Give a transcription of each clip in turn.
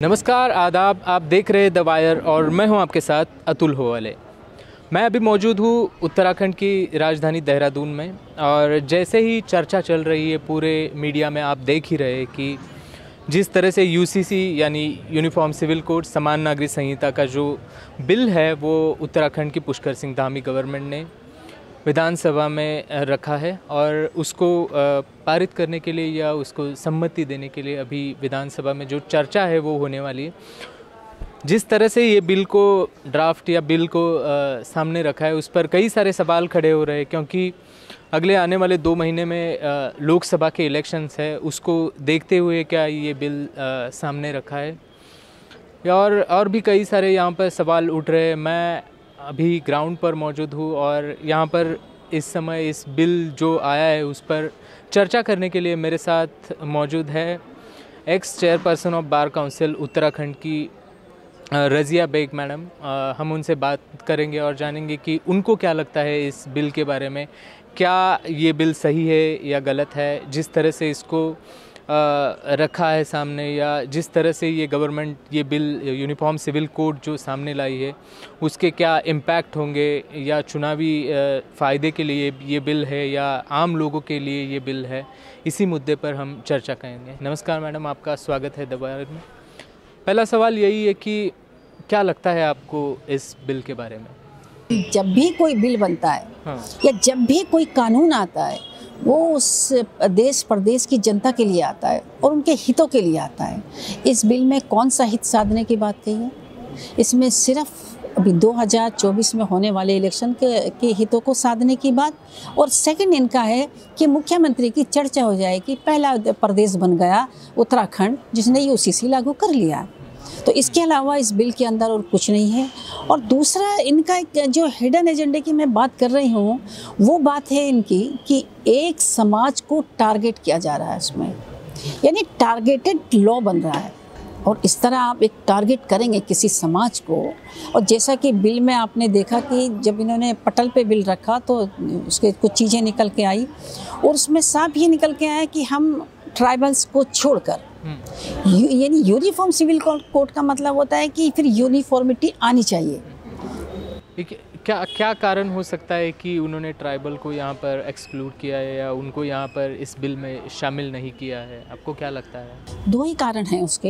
नमस्कार, आदाब। आप देख रहे द वायर और मैं हूँ आपके साथ अतुल होवाले। मैं अभी मौजूद हूँ उत्तराखंड की राजधानी देहरादून में और जैसे ही चर्चा चल रही है पूरे मीडिया में, आप देख ही रहे कि जिस तरह से यूसीसी यानी यूनिफॉर्म सिविल कोड समान नागरिक संहिता का जो बिल है, वो उत्तराखंड की पुष्कर सिंह धामी गवर्नमेंट ने विधानसभा में रखा है और उसको पारित करने के लिए या उसको सम्मति देने के लिए अभी विधानसभा में जो चर्चा है वो होने वाली है। जिस तरह से ये बिल को ड्राफ्ट या बिल को आ, सामने रखा है उस पर कई सारे सवाल खड़े हो रहे हैं क्योंकि अगले आने वाले दो महीने में लोकसभा के इलेक्शंस है उसको देखते हुए क्या ये बिल आ, सामने रखा है? और और भी कई सारे यहाँ पर सवाल उठ रहे हैं। मैं अभी ग्राउंड पर मौजूद हूँ और यहाँ पर इस समय इस बिल जो आया है उस पर चर्चा करने के लिए मेरे साथ मौजूद है ex chairperson of bar council Uttarakhand की रज़िया बेग मैडम। हम उनसे बात करेंगे और जानेंगे कि उनको क्या लगता है इस बिल के बारे में। क्या ये बिल सही है या गलत है? जिस तरह से इसको रखा है सामने या जिस तरह से ये गवर्नमेंट ये बिल यूनिफॉर्म सिविल कोड जो सामने लाई है उसके क्या इम्पैक्ट होंगे या चुनावी फ़ायदे के लिए ये बिल है या आम लोगों के लिए ये बिल है इसी मुद्दे पर हम चर्चा करेंगे। नमस्कार मैडम आपका स्वागत है दबार में। पहला सवाल यही है कि क्या लगता है आपको इस बिल के बारे में? जब भी कोई बिल बनता है हाँ। या जब भी कोई कानून आता है वो उस देश प्रदेश की जनता के लिए आता है और उनके हितों के लिए आता है। इस बिल में कौन सा हित साधने की बात कही है? इसमें सिर्फ़ अभी 2024 में होने वाले इलेक्शन के के हितों को साधने की बात और सेकंड इनका है कि मुख्यमंत्री की चर्चा हो जाए कि पहला प्रदेश बन गया, उत्तराखंड, जिसने यूसीसी लागू कर लिया। तो इसके अलावा इस बिल के अंदर और कुछ नहीं है। और दूसरा, इनका एक जो हिडन एजेंडे की मैं बात कर रही हूँ, वो बात है इनकी कि एक समाज को टारगेट किया जा रहा है उसमें। यानी टारगेटेड लॉ बन रहा है। और इस तरह आप एक टारगेट करेंगे किसी समाज को। और जैसा कि बिल में आपने देखा कि जब इन्होंने पटल पे बिल रखा तो उसके कुछ चीज़ें निकल के आई और उसमें साफ़ ये निकल के आया कि हम ट्राइबल्स को छोड़कर यानी यूनिफॉर्म सिविल कोड का मतलब होता है कि फिर यूनिफॉर्मिटी आनी चाहिए। क्या क्या कारण हो सकता है कि उन्होंने ट्राइबल को यहाँ पर एक्सक्लूड किया है या उनको यहाँ पर इस बिल में शामिल नहीं किया है? आपको क्या लगता है? दो ही कारण हैं उसके।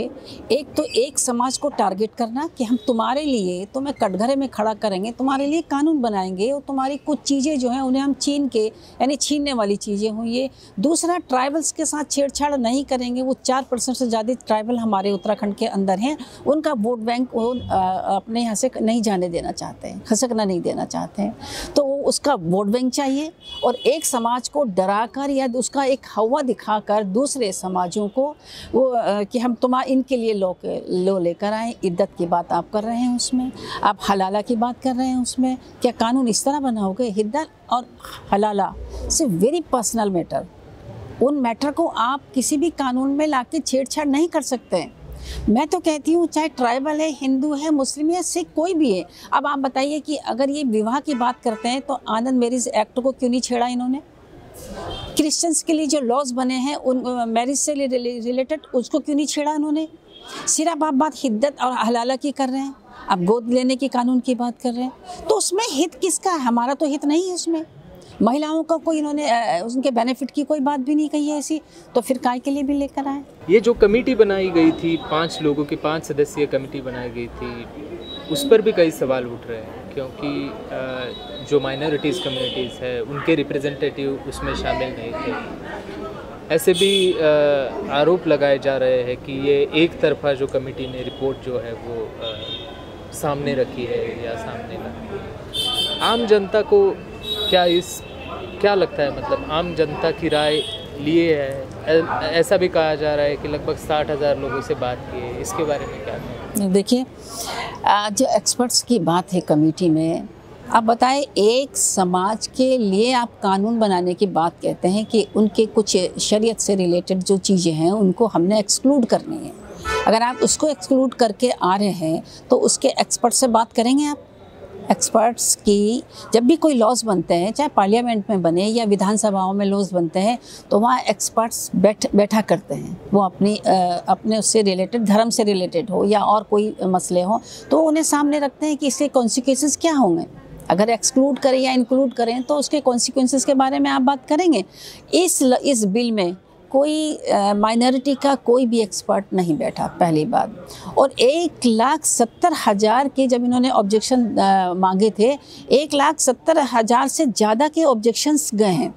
एक तो एक समाज को टारगेट करना कि हम तुम्हारे लिए, तुम्हें कटघरे में खड़ा करेंगे, तुम्हारे लिए कानून बनाएँगे और तुम्हारी कुछ चीज़ें जो हैं उन्हें हम छीन के, यानी छीनने वाली चीज़ें हुई ये दूसरा ट्राइबल्स के साथ छेड़छाड़ नहीं करेंगे, वो चार परसेंट से ज़्यादा ट्राइबल हमारे उत्तराखंड के अंदर हैं। उनका वोट बैंक वो अपने यहाँ से नहीं जाने देना चाहते हैं, खसकना नहीं देना चाहते हैं। तो उसका वोट बैंक चाहिए और एक समाज को डराकर या उसका एक हवा दिखाकर दूसरे समाजों को वो कि हम तुम्हारा इनके लिए लो लो लेकर आए, इद्दत की बात आप कर रहे हैं उसमें, आप हलाला की बात कर रहे हैं उसमें, क्या कानून इस तरह बना होगा हिद्दत और हलाला? से वेरी पर्सनल मैटर उन मैटर को आप किसी भी कानून में ला छेड़छाड़ नहीं कर सकते। हैं मैं तो कहती हूँ, चाहे ट्राइबल है, हिंदू है, मुस्लिम है, सिख कोई भी है, अब आप बताइए कि अगर ये विवाह की बात करते हैं तो आनंद मैरिज एक्ट को क्यों नहीं छेड़ा इन्होंने? क्रिश्चियंस के लिए जो लॉज बने हैं, उन मैरिज से रिलेटेड उसको क्यों नहीं छेड़ा उन्होंने सिर्फ़ आप बात हिद्दत और हलाला की कर रहे हैं, आप गोद लेने के कानून की बात कर रहे हैं तो उसमें हित किसका है? हमारा तो हित नहीं है उसमें। महिलाओं का कोई इन्होंने उनके बेनिफिट की कोई बात भी नहीं कही है ऐसी? तो फिर काय के लिए भी लेकर आए? ये जो कमेटी बनाई गई थी, पाँच लोगों की, पाँच सदस्यीय कमेटी बनाई गई थी, उस पर भी कई सवाल उठ रहे हैं, क्योंकि जो माइनॉरिटीज़ कम्युनिटीज़ है, उनके रिप्रेजेंटेटिव उसमें शामिल नहीं थे। ऐसे भी आरोप लगाए जा रहे हैं कि ये एक तरफा जो कमेटी ने रिपोर्ट जो है वो सामने रखी है या सामने ला आम जनता को क्या इस, क्या लगता है मतलब आम जनता की राय लिए है? ऐसा भी कहा जा रहा है कि लगभग साठ हज़ार लोगों से बात की है। इसके बारे में क्या? देखिए जो एक्सपर्ट्स की बात है कमेटी में, आप बताएँ, एक समाज के लिए आप कानून बनाने की बात कहते हैं कि उनके कुछ शरीयत से रिलेटेड जो चीज़ें हैं, उनको हमने एक्सक्लूड करनी है। अगर आप उसको एक्सक्लूड करके आ रहे हैं तो उसके एक्सपर्ट से बात करेंगे आप? एक्सपर्ट्स की जब भी कोई लॉज बनते हैं चाहे पार्लियामेंट में बने या विधानसभाओं में लॉज बनते हैं तो वहाँ एक्सपर्ट्स बैठ बैठा करते हैं। वो अपनी अ, अपने उससे रिलेटेड धर्म से रिलेटेड हो या और कोई मसले हो तो उन्हें सामने रखते हैं कि इसके कॉन्सिक्वेंसेस क्या होंगे। अगर एक्सक्लूड करें या इंक्लूड करें तो उसके कॉन्सिक्वेंसेस के बारे में आप बात करेंगे। इस इस बिल में कोई माइनॉरिटी का कोई भी एक्सपर्ट नहीं बैठा पहली बात। और एक लाख सत्तर हज़ार के जब इन्होंने ऑब्जेक्शन मांगे थे, एक लाख सत्तर हज़ार से ज़्यादा के ऑब्जेक्शंस गए हैं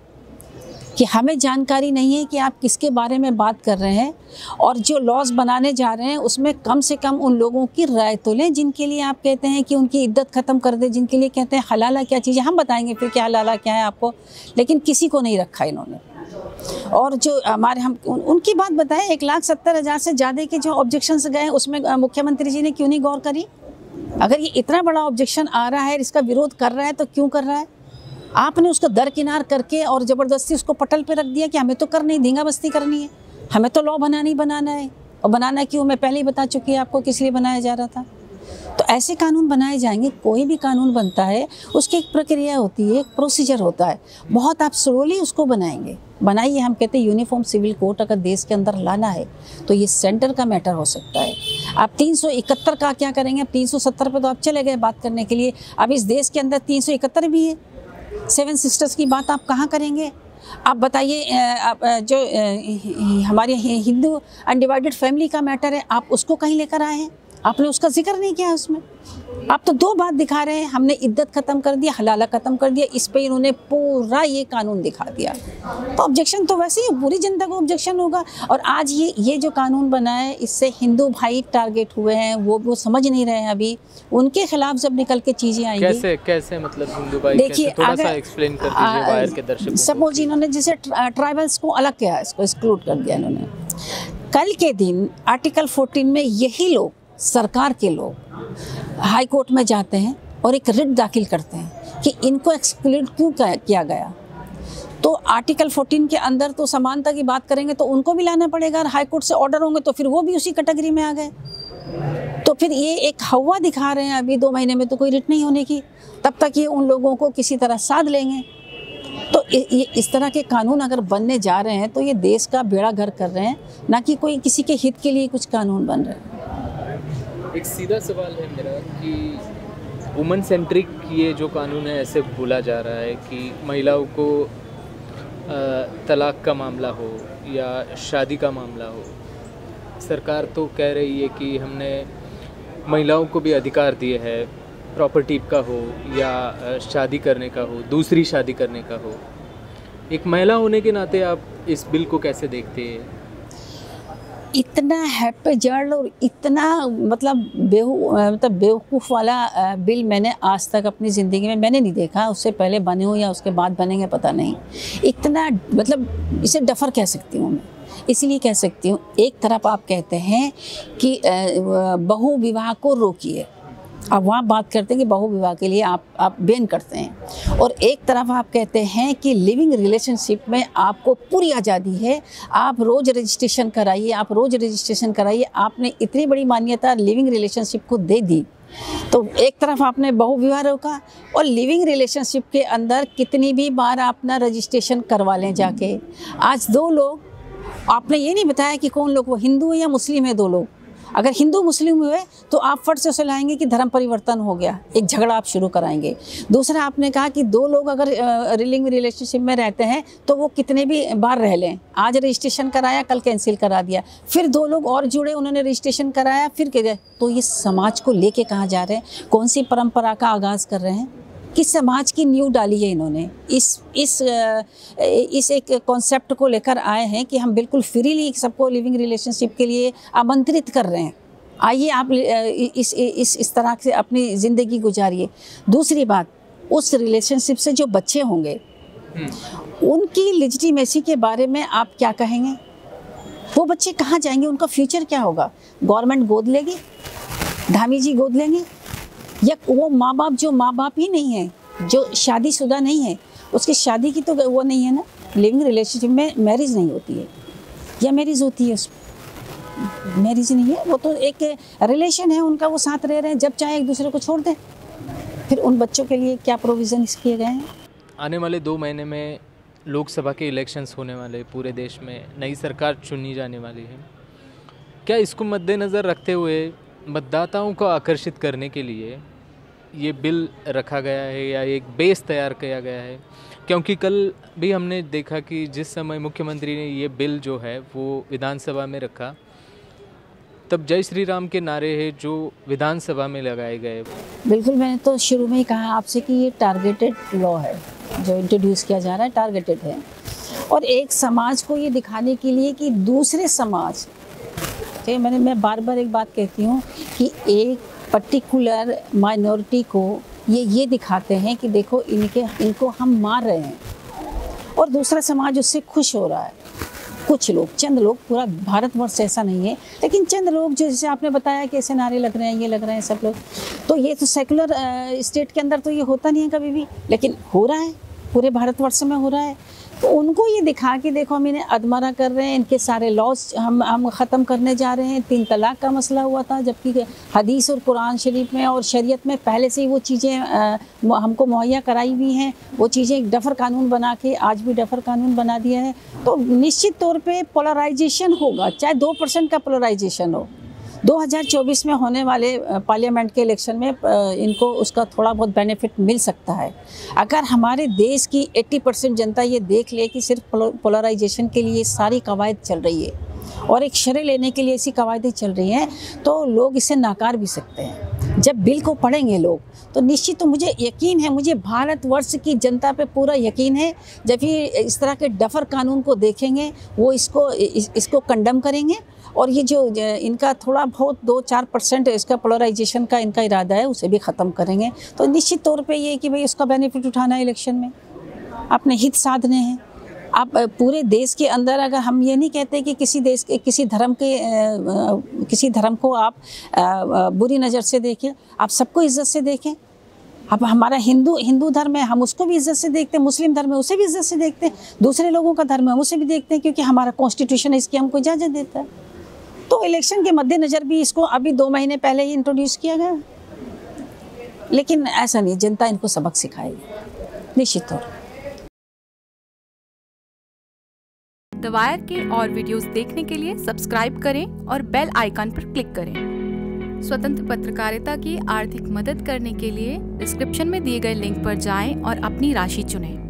कि हमें जानकारी नहीं है कि आप किसके बारे में बात कर रहे हैं और जो लॉज बनाने जा रहे हैं उसमें कम से कम उन लोगों की राय तो लें जिनके लिए आप कहते हैं कि उनकी इद्दत ख़त्म कर दें, जिनके लिए कहते हैं हलाला क्या चीज़ है हम बताएँगे फिर क्या हलाला क्या है आपको, लेकिन किसी को नहीं रखा इन्होंने। और जो हमारे हम उन, उनकी बात बताएँ एक लाख सत्तर हज़ार से ज़्यादा के जो ऑब्जेक्शंस गए उसमें मुख्यमंत्री जी ने क्यों नहीं गौर करी? अगर ये इतना बड़ा ऑब्जेक्शन आ रहा है इसका विरोध कर रहा है तो क्यों कर रहा है? आपने उसको दरकिनार करके और ज़बरदस्ती उसको पटल पे रख दिया कि हमें तो कर नहीं धींगा बस्ती करनी है। हमें तो लॉ बनानी बनाना है। और बनाना क्यों? मैं पहले ही बता चुकी है आपको किस लिए बनाया जा रहा था। ऐसे कानून बनाए जाएँगे कोई भी कानून बनता है उसकी एक प्रक्रिया होती है एक प्रोसीजर होता है। बहुत आप स्लोली उसको बनाएँगे। बनाइए हम कहते हैं यूनिफॉर्म सिविल कोड अगर देश के अंदर लाना है तो ये सेंटर का मैटर हो सकता है। आप 371 का क्या करेंगे? अब 370 पे तो आप चले गए बात करने के लिए। अब इस देश के अंदर 371 भी है। सेवन सिस्टर्स की बात आप कहाँ करेंगे? आप बताइए आप, जो हमारे हिंदू अनडिवाइडेड फैमिली का मैटर है आप उसको कहीं लेकर आए हैं? आपने उसका ज़िक्र नहीं किया उसमें? आप तो दो बात दिखा रहे हैं हमने इद्दत ख़त्म कर दिया हलाला ख़त्म कर दिया इस पे इन्होंने पूरा ये कानून दिखा दिया। तो ऑब्जेक्शन तो वैसे ही पूरी जनता को ऑब्जेक्शन होगा। और आज ये ये जो कानून बना है इससे हिंदू भाई टारगेट हुए हैं वो वो समझ नहीं रहे हैं अभी। उनके खिलाफ जब निकल के चीज़ें आएँगी। कैसे कैसे मतलब हिंदू भाई देखिए अगर- सपोज़ इन्होंने जैसे ट्राइबल्स को अलग किया इसको एक्सक्लूड कर दिया इन्होंने। कल के दिन आर्टिकल 14 में यही लोग सरकार के लोग हाई कोर्ट में जाते हैं और एक रिट दाखिल करते हैं कि इनको एक्सक्लूड क्यों किया गया। तो आर्टिकल 14 के अंदर तो समानता की बात करेंगे तो उनको भी लाना पड़ेगा। और हाई कोर्ट से ऑर्डर होंगे तो फिर वो भी उसी कैटेगरी में आ गए। तो फिर ये एक हवा दिखा रहे हैं अभी दो महीने में तो कोई रिट नहीं होने की। तब तक ये उन लोगों को किसी तरह साध लेंगे। तो ये इस तरह के कानून अगर बनने जा रहे हैं तो ये देश का बेड़ा घर कर रहे हैं। ना कि कोई किसी के हित के लिए कुछ कानून बन रहे हैं। एक सीधा सवाल है मेरा कि वुमन सेंट्रिक ये जो कानून है, ऐसे भूला जा रहा है कि महिलाओं को तलाक का मामला हो या शादी का मामला हो। सरकार तो कह रही है कि हमने महिलाओं को भी अधिकार दिए है प्रॉपर्टी का हो या शादी करने का हो, दूसरी शादी करने का हो। एक महिला होने के नाते आप इस बिल को कैसे देखते हैं? इतना हैप्पी जर्ल और इतना मतलब बेहू मतलब बेवकूफ़ वाला बिल मैंने आज तक अपनी ज़िंदगी में मैंने नहीं देखा। उससे पहले बने हो या उसके बाद बनेंगे पता नहीं। इतना मतलब इसे डफर कह सकती हूँ मैं। इसलिए कह सकती हूँ, एक तरफ़ आप कहते हैं कि बहु विवाह को रोकिए। अब वहाँ बात करते हैं कि बहु विवाह के लिए आप आप बैन करते हैं। और एक तरफ़ आप कहते हैं कि लिविंग रिलेशनशिप में आपको पूरी आज़ादी है, आप रोज़ रजिस्ट्रेशन कराइए, आप रोज़ रजिस्ट्रेशन कराइए, आपने इतनी बड़ी मान्यता लिविंग रिलेशनशिप को दे दी। तो एक तरफ़ आपने बहु विवाह रोका और लिविंग रिलेशनशिप के अंदर कितनी भी बार अपना रजिस्ट्रेशन करवा लें जाके। आज दो लोग, आपने ये नहीं बताया कि कौन लोग, वो हिंदू है या मुस्लिम है दो लोग। अगर हिंदू मुस्लिम हुए तो आप फट से उसे लाएँगे कि धर्म परिवर्तन हो गया, एक झगड़ा आप शुरू कराएँगे। दूसरा, आपने कहा कि दो लोग अगर रिलिंग रिलेशनशिप में रहते हैं तो वो कितने भी बार रह लें। आज रजिस्ट्रेशन कराया, कल कैंसिल करा दिया। फिर दो लोग और जुड़े, उन्होंने रजिस्ट्रेशन कराया, फिर कह तो ये समाज को लेके कहाँ जा रहे हैं? कौन सी परंपरा का आगाज़ कर रहे हैं? किस समाज की न्यू डाली है इन्होंने। इस इस इस एक कॉन्सेप्ट को लेकर आए हैं कि हम बिल्कुल फ्रीली सबको लिविंग रिलेशनशिप के लिए आमंत्रित कर रहे हैं। आइए आप इस इस इस तरह से अपनी ज़िंदगी गुजारिए। दूसरी बात उस रिलेशनशिप से जो बच्चे होंगे उनकी लिजिटिमेसी के बारे में आप क्या कहेंगे? वो बच्चे कहाँ जाएँगे? उनका फ्यूचर क्या होगा? गवर्नमेंट गोद लेगी? धामी जी गोद लेंगे? या वो माँ बाप जो माँ बाप ही नहीं है, जो शादीशुदा नहीं है, उसकी शादी की तो वो नहीं है ना? लिविंग रिलेशनशिप में मैरिज नहीं होती है। या मैरिज होती है उसमें? मैरिज नहीं है, वो तो एक रिलेशन है, उनका वो साथ रह रहे हैं, जब चाहे एक दूसरे को छोड़ दें। फिर उन बच्चों के लिए क्या प्रोविज़न किए गए हैं? आने वाले दो महीने में लोकसभा के इलेक्शंस होने वाले पूरे देश में नई सरकार चुनी जाने वाली है। क्या इसको मद्देनज़र रखते हुए मतदाताओं को आकर्षित करने के लिए ये बिल रखा गया है या एक बेस तैयार किया गया है। क्योंकि कल भी हमने देखा कि जिस समय मुख्यमंत्री ने ये बिल जो है वो विधानसभा में रखा, तब जय श्री राम के नारे है जो विधानसभा में लगाए गए। बिल्कुल, मैंने तो शुरू में ही कहा आपसे कि ये टारगेटेड लॉ है, जो इंट्रोड्यूस किया जा रहा है टारगेटेड है। और एक समाज को ये दिखाने के लिए कि दूसरे समाज ठीक मैंने, मैं बार बार एक बात कहती हूँ कि एक पर्टिकुलर माइनॉरिटी को ये ये दिखाते हैं कि देखो इनके, इनको हम मार रहे हैं। और दूसरा समाज उससे खुश हो रहा है। कुछ लोग, चंद लोग, पूरा भारतवर्ष ऐसा नहीं है। लेकिन चंद लोग जो, जैसे आपने बताया कि ऐसे नारे लग रहे हैं, ये लग रहे हैं सब लोग। तो ये तो सेकुलर स्टेट के अंदर तो ये होता नहीं है कभी भी। लेकिन हो रहा है। पूरे भारतवर्ष में हो रहा है। तो उनको ये दिखा कि देखो हम इन्हें अदमरा कर रहे हैं, इनके सारे लॉस हम हम ख़त्म करने जा रहे हैं। तीन तलाक का मसला हुआ था, जबकि हदीस और कुरान शरीफ में और शरीयत में पहले से ही वो चीज़ें हमको मुहैया कराई हुई हैं। वो चीज़ें एक डफर कानून बना के आज भी डफर कानून बना दिया है। तो निश्चित तौर पर पोलराइजेशन होगा, चाहे दो परसेंट का पोलराइजेशन हो। 2024 में होने वाले पार्लियामेंट के इलेक्शन में इनको उसका थोड़ा बहुत बेनिफिट मिल सकता है। अगर हमारे देश की 80 परसेंट जनता ये देख ले कि सिर्फ़ पोलराइजेशन के लिए सारी कवायद चल रही है और एक शरे लेने के लिए ऐसी कवायदें चल रही हैं तो लोग इसे नाकार भी सकते हैं। जब बिल को पढ़ेंगे लोग तो निश्चित तो मुझे यकीन है मुझे भारतवर्ष की जनता पे पूरा यकीन है जब ये इस तरह के डफर कानून को देखेंगे वो इसको इस, इसको कंडम करेंगे और ये जो इनका थोड़ा बहुत दो चार परसेंट इसका पोलराइजेशन का इनका इरादा है, उसे भी ख़त्म करेंगे। तो निश्चित तौर पे ये कि भाई उसका बेनिफिट उठाना है इलेक्शन में। अपने हित साधने हैं। आप पूरे देश के अंदर अगर हम ये नहीं कहते कि किसी देश के, किसी धर्म के किसी धर्म को आप बुरी नज़र से देखें, आप सबको इज़्ज़त से देखें। अब हमारा हिंदू हिंदू धर्म है, हम उसको भी इज़्ज़त से देखते हैं, मुस्लिम धर्म है, उसे भी इज़्ज़त से देखते हैं, दूसरे लोगों का धर्म है उसे भी देखते हैं, क्योंकि हमारा कॉन्स्टिट्यूशन है, इसकी हमको इजाज़त देता है। तो इलेक्शन के मद्देनज़र भी इसको अभी दो महीने पहले ही इंट्रोड्यूस किया गया। लेकिन ऐसा नहीं, जनता इनको सबक सिखाएगी, निश्चित तौर दवायर के और वीडियोस देखने के लिए सब्सक्राइब करें और बेल आइकन पर क्लिक करें। स्वतंत्र पत्रकारिता की आर्थिक मदद करने के लिए डिस्क्रिप्शन में दिए गए लिंक पर जाएँ और अपनी राशि चुनें।